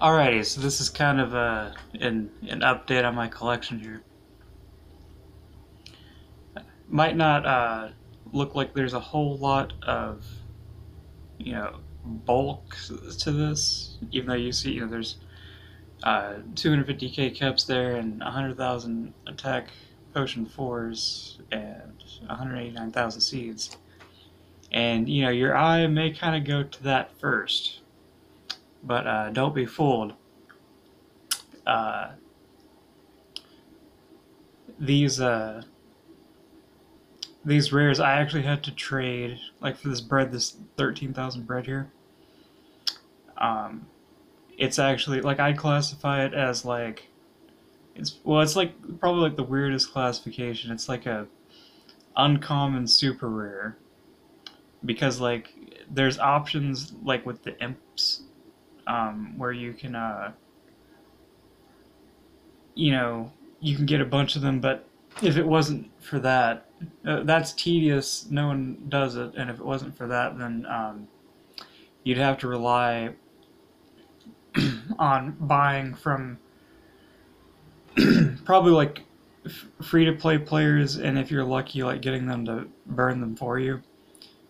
Alrighty, so this is kind of a an an update on my collection here. Might not uh, look like there's a whole lot of you know bulk to this, even though you see you know there's uh, 250k cups there and 100,000 attack potion fours and 189,000 seeds. And you know your eye may kind of go to that first but uh, don't be fooled. Uh, these uh, these rares, I actually had to trade like for this bread, this thirteen thousand bread here. Um, it's actually like I'd classify it as like it's well, it's like probably like the weirdest classification. It's like a uncommon super rare because like there's options like with the imps um, where you can, uh, you know, you can get a bunch of them, but if it wasn't for that, uh, that's tedious. No one does it, and if it wasn't for that, then um, you'd have to rely on buying from probably like free to play players, and if you're lucky, like getting them to burn them for you.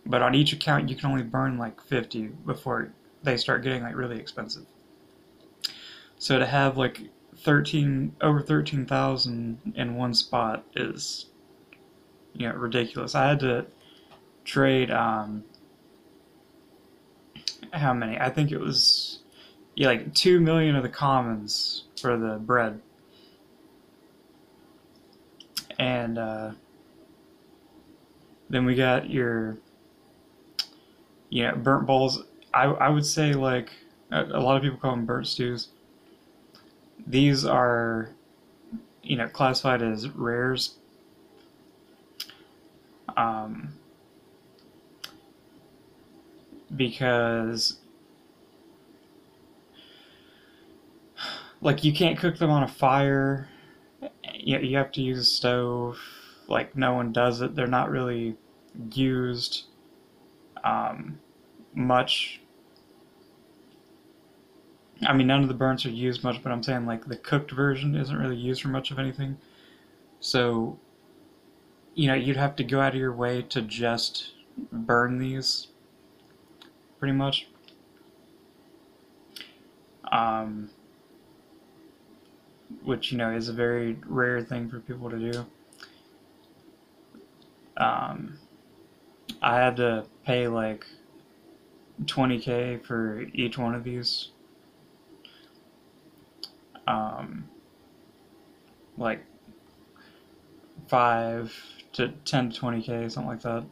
But on each account, you can only burn like 50 before they start getting like really expensive. So to have like 13 over 13,000 in one spot is you know ridiculous. I had to trade um how many? I think it was yeah like 2 million of the commons for the bread. And uh then we got your you know burnt balls I, I would say like a, lot of people call them burnt stews. These are, you know, classified as rares. Um, because like you can't cook them on a fire you, you have to use a stove like no one does it they're not really used um, much I mean, none of the burns are used much, but I'm saying like the cooked version isn't really used for much of anything. So, you know, you'd have to go out of your way to just burn these, pretty much. Um, which, you know, is a very rare thing for people to do. Um, I had to pay like 20k for each one of these um, like 5 to 10 to 20k, something like that.